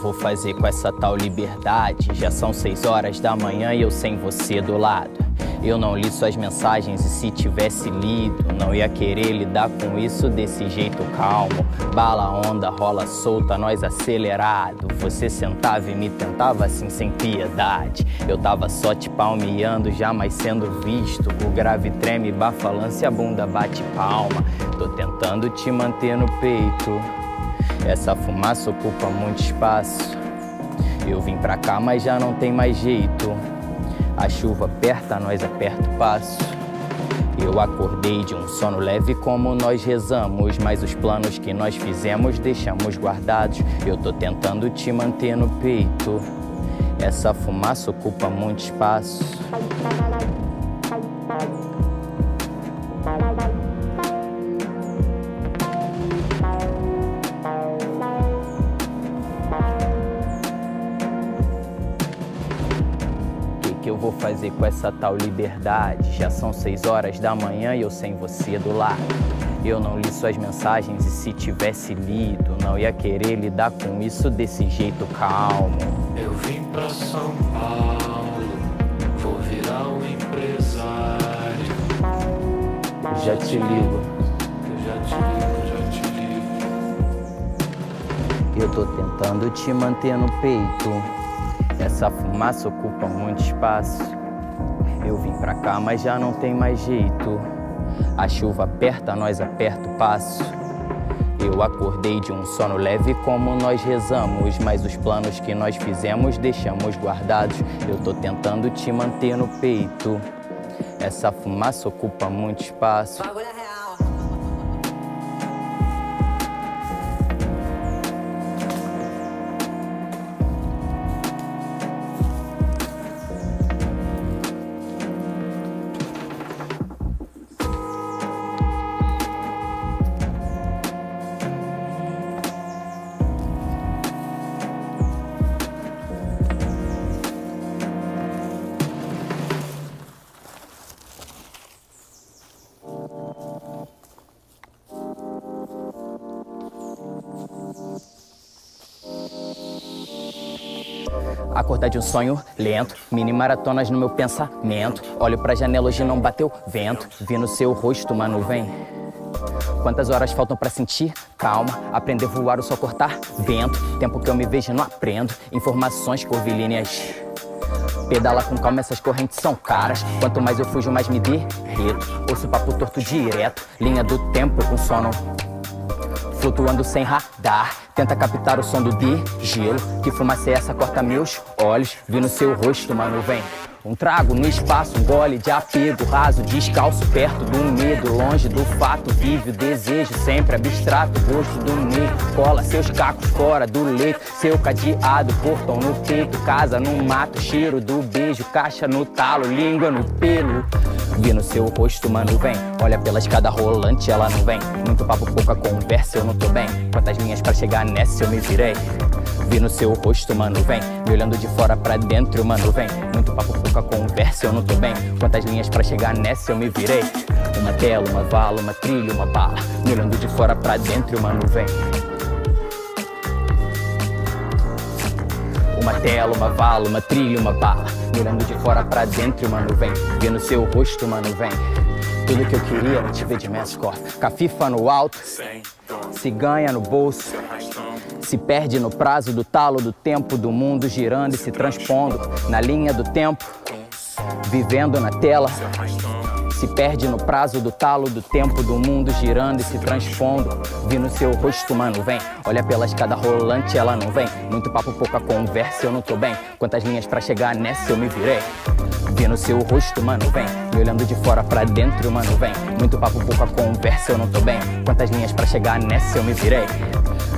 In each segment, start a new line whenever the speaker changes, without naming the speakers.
vou fazer com essa tal liberdade? Já são seis horas da manhã e eu sem você do lado. Eu não li suas mensagens e se tivesse lido, não ia querer lidar com isso desse jeito calmo. Bala onda, rola solta, nós acelerado. Você sentava e me tentava assim sem piedade. Eu tava só te palmeando, jamais sendo visto. O grave treme, bafalance, a bunda bate palma. Tô tentando te manter no peito. Essa fumaça ocupa muito espaço. Eu vim pra cá, mas já não tem mais jeito. A chuva aperta, nós aperta o passo. Eu acordei de um sono leve como nós rezamos, mas os planos que nós fizemos deixamos guardados. Eu tô tentando te manter no peito. Essa fumaça ocupa muito espaço. Que eu vou fazer com essa tal liberdade? Já são seis horas da manhã e eu sem você do lado. Eu não li suas mensagens e se tivesse lido, não ia querer lidar com isso desse jeito calmo.
Eu vim pra São Paulo, vou virar um empresário.
Já te ligo.
Eu já te ligo, já te ligo.
Eu tô tentando te manter no peito. Essa fumaça ocupa muito espaço. Eu vim pra cá, mas já não tem mais jeito. A chuva aperta, nós aperta o passo. Eu acordei de um sono leve como nós rezamos, mas os planos que nós fizemos deixamos guardados. Eu tô tentando te manter no peito. Essa fumaça ocupa muito espaço. Acordar de um sonho lento, mini maratonas no meu pensamento. Olho pra janela, hoje não bateu vento. Vi no seu rosto uma nuvem. Quantas horas faltam pra sentir calma? Aprender a voar ou só cortar vento? Tempo que eu me vejo não aprendo. Informações curvilíneas. Pedala com calma, essas correntes são caras. Quanto mais eu fujo, mais me derreto. Ouço papo torto direto. Linha do tempo com sono flutuando sem radar. Tenta captar o som do de gelo. Que fumaça é essa? Corta meus olhos. Vi no seu rosto uma nuvem. Um trago no espaço, um gole de apego raso, descalço, perto do medo, longe do fato, vive o desejo, sempre abstrato, gosto do medo, cola seus cacos fora do leito, seu cadeado, portão no peito, casa no mato, cheiro do beijo, caixa no talo, língua no pelo. Vi no seu rosto uma nuvem, olha pela escada rolante, ela não vem. Muito papo, pouca conversa, eu não tô bem. Quantas linhas pra chegar nessa eu me virei. Vi no seu rosto uma nuvem, me olhando de fora pra dentro uma nuvem. Muito papo, pouca conversa, eu não tô bem. Quantas linhas pra chegar nessa eu me virei. Uma tela, uma vala, uma trilha, uma bala. Me olhando de fora pra dentro uma nuvem. Uma tela, uma vala, uma trilha, uma bala. Mirando de fora pra dentro uma nuvem. Vi no seu rosto uma nuvem. Tudo que eu queria era te ver de mascot. Cafifa no alto, se ganha no bolso. Se perde no prazo do talo do tempo do mundo girando e se transpondo na linha do tempo, vivendo na tela. Se perde no prazo do talo do tempo do mundo girando e se transpondo. Vi no seu rosto, mano, vem. Olha pela escada rolante, ela não vem. Muito papo, pouca conversa, eu não tô bem. Quantas linhas pra chegar nessa eu me virei. Vi no seu rosto, mano, vem. Me olhando de fora pra dentro, mano, vem. Muito papo, pouca conversa, eu não tô bem. Quantas linhas pra chegar nessa eu me virei.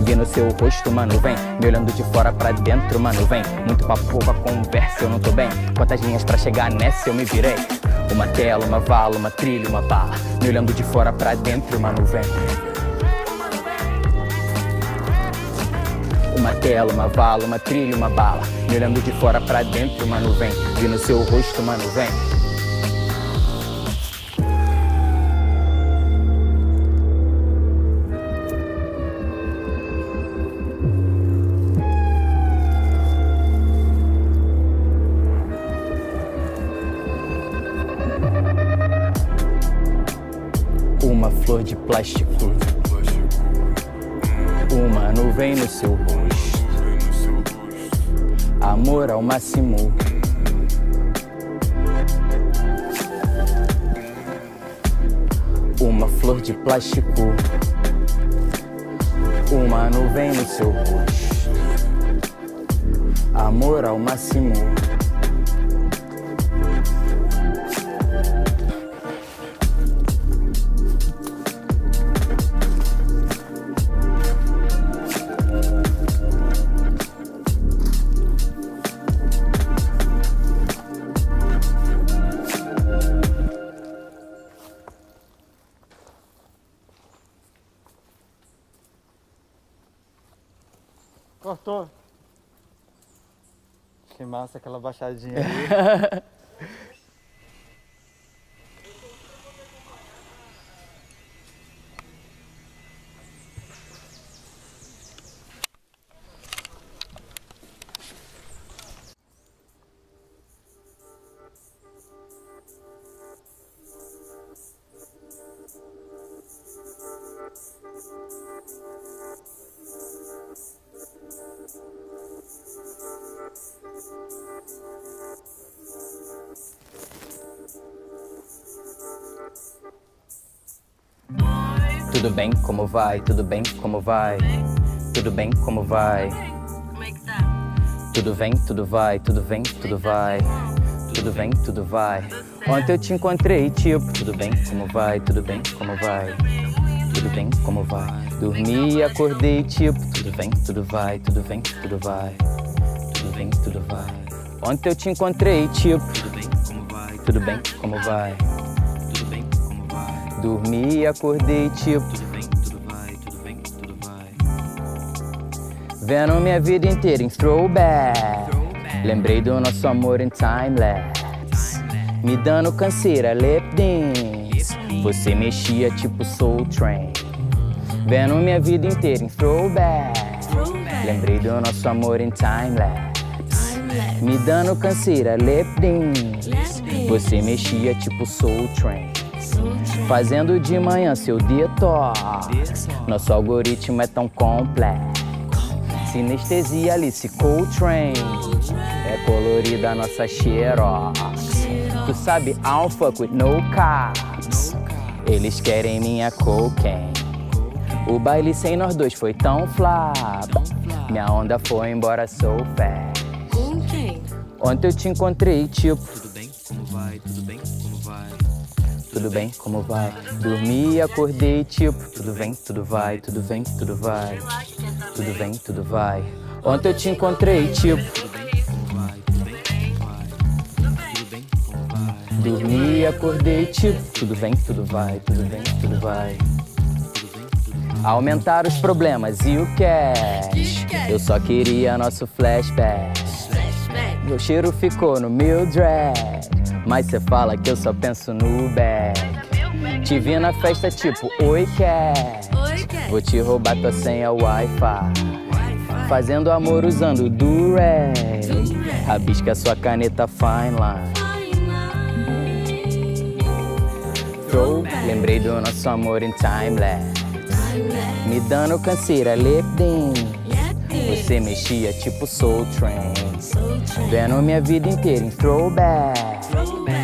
Vi no seu rosto, mano, vem. Me olhando de fora pra dentro, mano, vem. Muito papo, pouca conversa, eu não tô bem. Quantas linhas pra chegar nessa eu me virei. Uma tela, uma vala, uma trilha, uma bala. Me olhando de fora pra dentro, mano, vem. Uma tela, uma vala, uma trilha, uma bala. Me olhando de fora pra dentro, mano, vem. Vi no seu rosto, mano, vem. Flor de plástico. Uma nuvem no seu rosto. Amor ao máximo. Uma flor de plástico. Uma nuvem no seu rosto. Amor ao máximo.
Cortou. Que massa aquela baixadinha ali.
Tudo bem, como vai? Tudo bem, como vai? Tudo bem, como vai? Tudo vem, tudo vai, tudo vem, tudo vai. Tudo vem, tudo vai. Ontem eu te encontrei, tipo, tudo bem, como vai? Tudo bem, como vai? Tudo bem, como vai? Dormi e acordei, tipo, tudo bem, tudo vai, tudo vem, tudo vai. Tudo bem, tudo vai. Ontem eu te encontrei, tipo, tudo bem, como vai? Tudo bem, como vai? Dormi e acordei, tipo, tudo bem, tudo vai, tudo bem, tudo vai. Vendo minha vida inteira em throwback. Lembrei do nosso amor em timelapse. Me dando canseira, dance. Você mexia tipo Soul Train. Vendo minha vida inteira em throwback. Lembrei do nosso amor em timelapse. Me dando canseira, lap dance. Você mexia tipo Soul Train. Fazendo de manhã seu detox. Nosso algoritmo é tão complexo. Sinestesia Alice Coltrane. É colorida a nossa Xerox. Tu sabe, fuck with no cops. Eles querem minha cocaine. O baile sem nós dois foi tão flap. Minha onda foi embora so fast.
Com quem?
Ontem eu te encontrei, tipo.
Tudo bem? Como vai? Tudo?
Tudo bem, como vai? Dormi acordei, tipo. Tudo bem, tudo vai, tudo bem, tudo vai. Tudo bem, tudo vai. Ontem eu te encontrei, tipo. Dormi acordei, tipo. Tudo bem, tudo vai, tudo bem, tudo vai. Aumentar os problemas e o cash. Eu só queria nosso flashback. Meu cheiro ficou no meu drag. Mas cê fala que eu só penso no bag. Te vi na festa tipo, oi cat. Vou te roubar tua senha Wi-Fi. Fazendo amor usando durag. Rabisca sua caneta fine line. Throw, lembrei do nosso amor em timelapse. Me dando canseira, lip dance. Você mexia tipo Soul Train. Vendo minha vida inteira em throwback.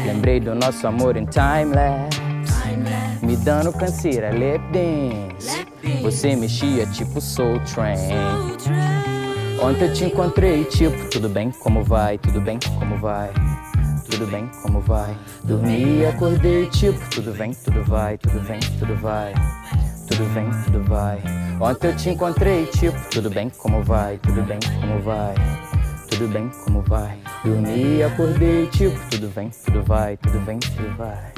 Lembrei do nosso amor em timelapse. Me dando canseira, lip dance. Você mexia tipo Soul Train. Ontem eu te encontrei, tipo, tudo bem, como vai? Tudo bem, como vai? Tudo bem, como vai? Dormi e acordei, tipo, tudo bem, tudo vai, tudo bem, tudo vai. Tudo bem, tudo vai. Ontem eu te encontrei, tipo, tudo bem, como vai? Tudo bem, como vai? Tudo bem, como vai? Dormi acordei, tipo, tudo bem, tudo vai, tudo bem, tudo vai.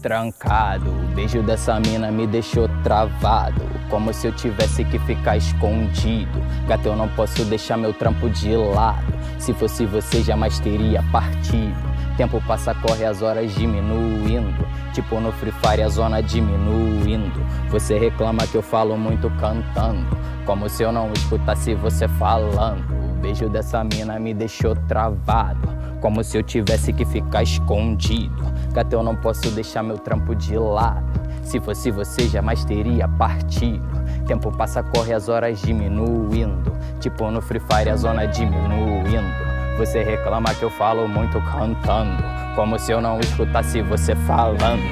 Trancado, o beijo dessa mina me deixou travado. Como se eu tivesse que ficar escondido. Gato, eu não posso deixar meu trampo de lado. Se fosse você, jamais teria partido. Tempo passa, corre as horas diminuindo. Tipo no Free Fire a zona diminuindo. Você reclama que eu falo muito cantando. Como se eu não escutasse você falando. O beijo dessa mina me deixou travado. Como se eu tivesse que ficar escondido. até eu não posso deixar meu trampo de lado. Se fosse você, jamais teria partido. Tempo passa, corre as horas diminuindo. Tipo no Free Fire a zona diminuindo. Você reclama que eu falo muito cantando, como se eu não escutasse você falando.